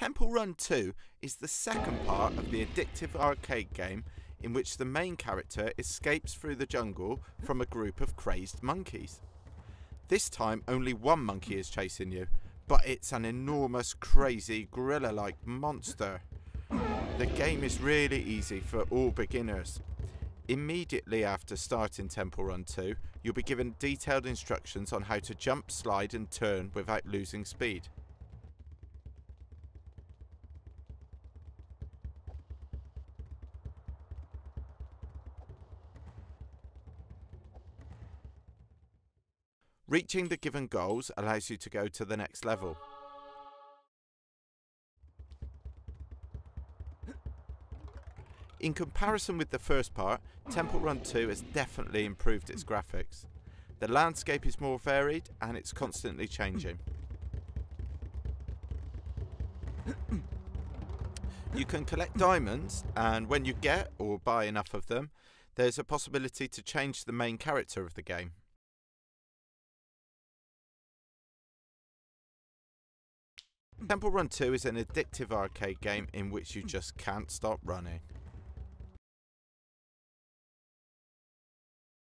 Temple Run 2 is the second part of the addictive arcade game in which the main character escapes through the jungle from a group of crazed monkeys. This time only one monkey is chasing you, but it's an enormous crazy gorilla-like monster. The game is really easy for all beginners. Immediately after starting Temple Run 2, you'll be given detailed instructions on how to jump, slide and turn without losing speed. Reaching the given goals allows you to go to the next level. In comparison with the first part, Temple Run 2 has definitely improved its graphics. The landscape is more varied and it's constantly changing. you can collect diamonds and when you get or buy enough of them, there's a possibility to change the main character of the game. Temple Run 2 is an addictive arcade game in which you just can't stop running.